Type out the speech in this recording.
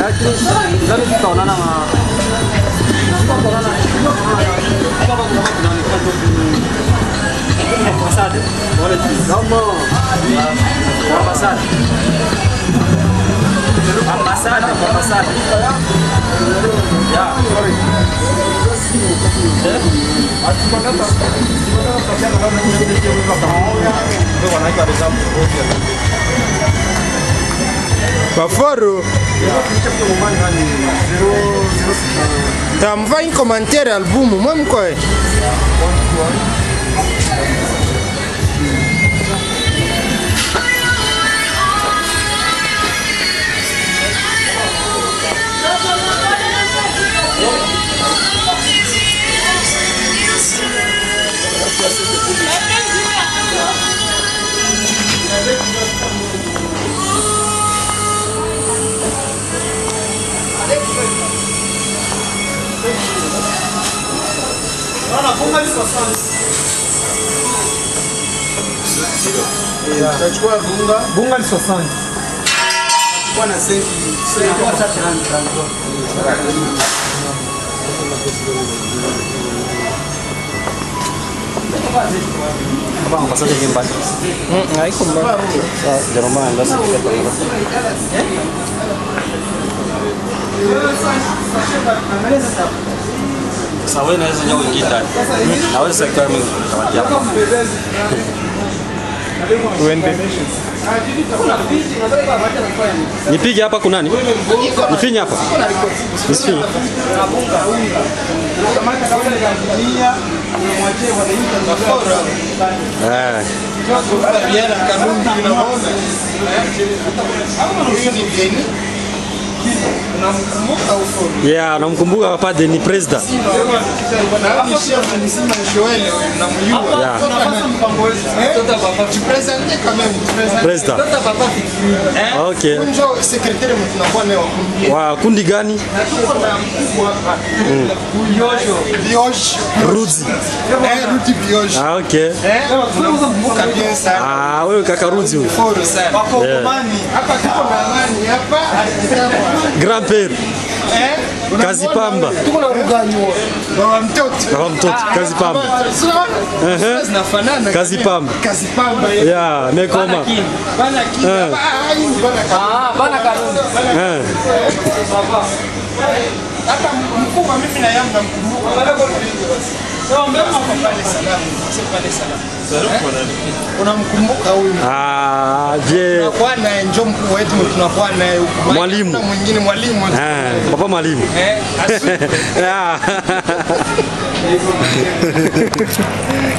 Lakris, Lakris tahun mana mah? Pasad, boleh Zama, Pasad, Pasad, Pasad, ya. Terima kasih. Baforo tamva in commentaire album mwe mkoe Tutachukua bunga? Bunga ni 60 kwa na senki Bang, pasal dia Jerman basi. Sasa wewe naweza nyao kuingia ndani. Naweza sekta mimi kutawadia. uende Nipige hapa kunani? Nifinye hapa. Nisifinye. Eh. Kanuni inaona. Huyu ni mgeni. Yeah, namkumbuka hapa ni president. Yeah. Tu présenter quand même, tu présentes. President. Okay. Wa kundi gani? Tuko na mkubwa hapa. Bioche. Rudi. Eh. Ah. Eh. Ah, wewe kaka Ruzi. Grand père. Eh? Kazi pamba. Tuko na ruganyo. Baba mtoto. Baba mtoto, kazi pamba. Zinafanana. Kazi pamba. Kazi pamba. Ya, mekoma. Bana kini. Eh. Ah, hii ni bana kanuni. Eh. Hata mkubwa mimi na yangu namkumbuka. Pale salamu. Pale salamu. Unamkumbuka huyu? Ah, je. Tunakuwa naye njoo mkuu wetu tunakuwa naye. Mwalimu. Na mwingine mwalimu. Eh, baba mwalimu. Eh, asu-.